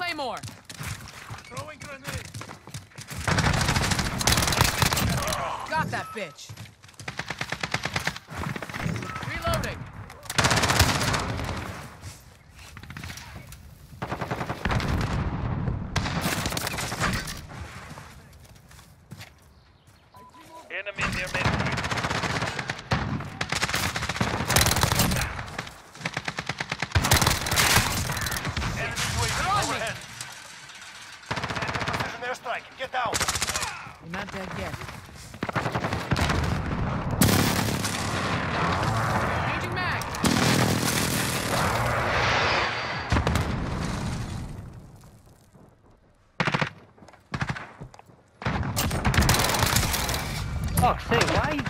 claymore. Throwing grenade. Got that bitch. fuck's sake, why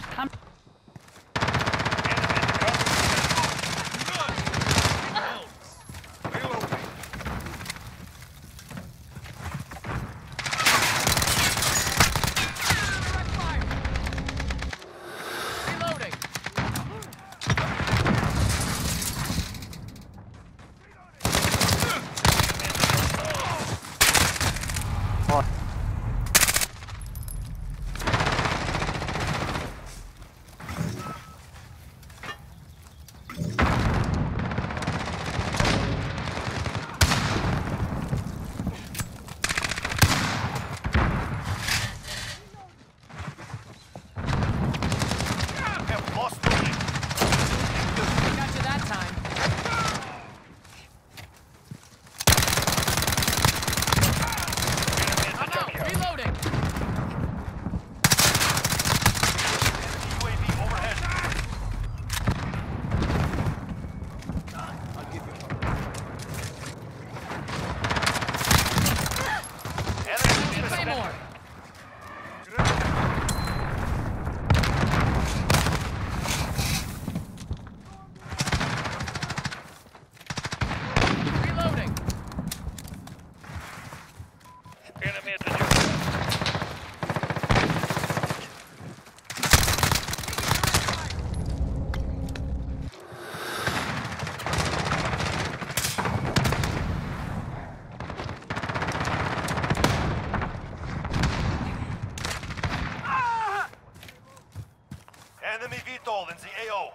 Enemy VTOL in the AO.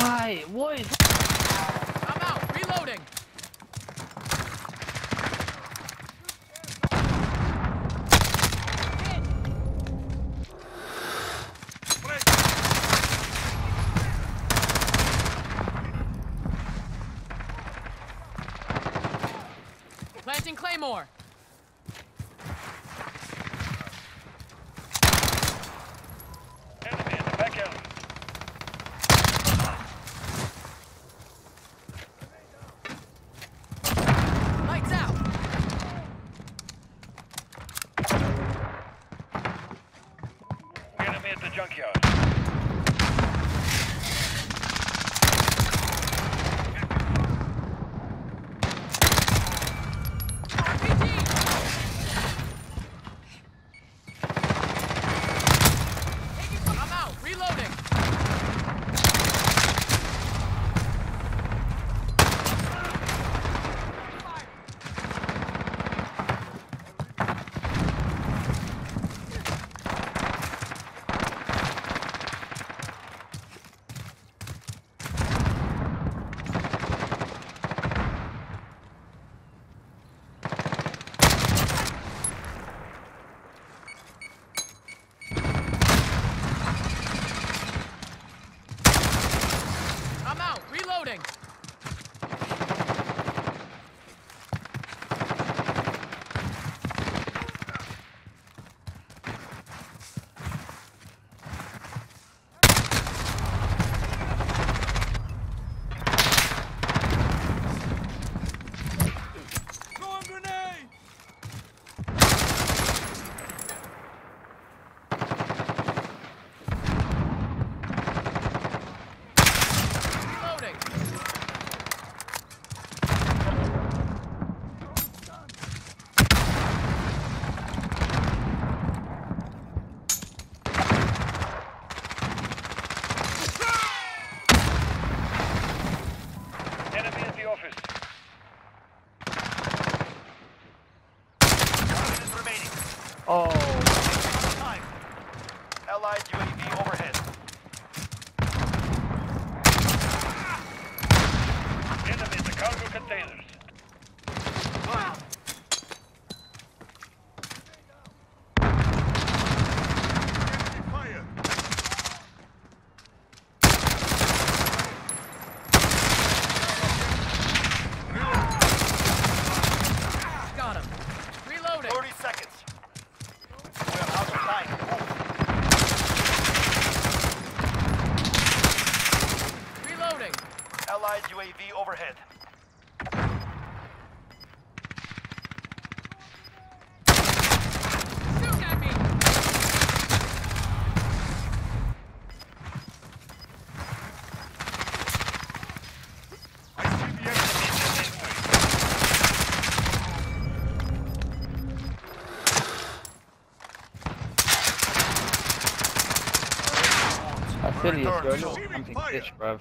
Why? What? I'm out. Reloading. Planting Claymore. Allied UAV overhead. Enemy in the cargo containers. Enemy fire. Got him. Reloading. 30 seconds. We're out of time. Move. Reloading. Allied UAV overhead. Shoot at me. I see the enemy in the gateway. Return bro. to Something bitch, bruv.